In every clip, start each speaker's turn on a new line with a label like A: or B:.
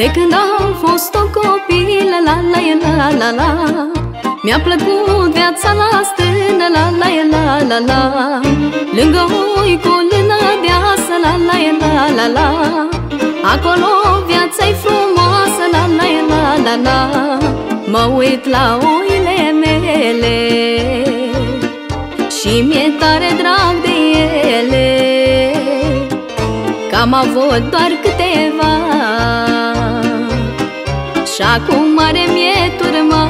A: De când am fost o copil, la la la la la la Mi-a plăcut viața la stână, la la la la la Lângă oi cu lână deasă, la la la la la Acolo viața-i frumoasă, la la la la la Mă uit la oile mele Și mi-e tare drag de ele Că am avut doar câteva și acum mare mi-e turma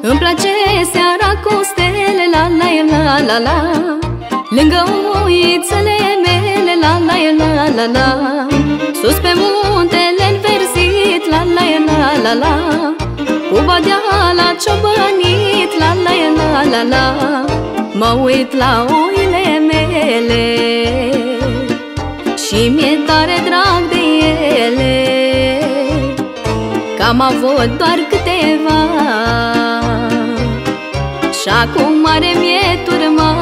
A: Îmi place seara cu stele, la la la la la. Lângă uițele mele, la la la la la Sus pe muntele înverzit, la la la la la. Cu la ciobănit, la la la la la. Mă uit la oile mele Și mi-e tare drag de ele. Că am avut doar câteva Și acum mare mi-e turma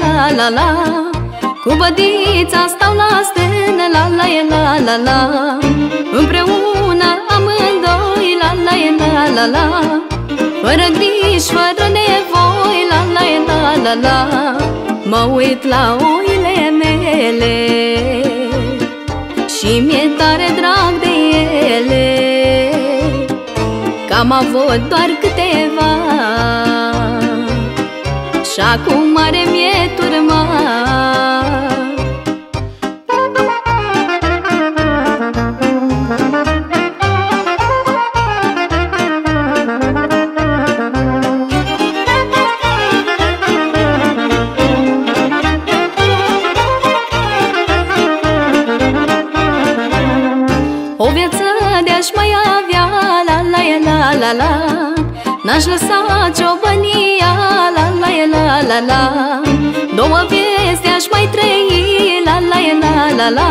A: la la la. La la Cu bădița stau la stână, la la la la la. Împreună amândoi, la la la la la. Fără griji, fără nevoi, la la la la la. Mă uit la oile mele Și mi-e tare drag de ele. Că am avut doar câteva Și acum mare mi-e turma O viață de-aș mai avea, la la la la la N-aș lăsa ciobănia, la la la la la. Două vieți aș mai trăi, la la la la la.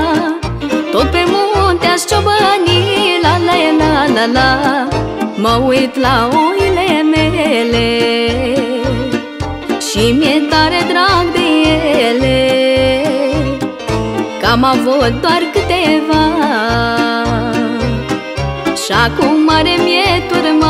A: Tot pe munte aș ciobăni, la la la la la. Mă uit la oile mele Și mi-e tare drag de ele. Că am avut doar câteva Și acum mare mi-e turma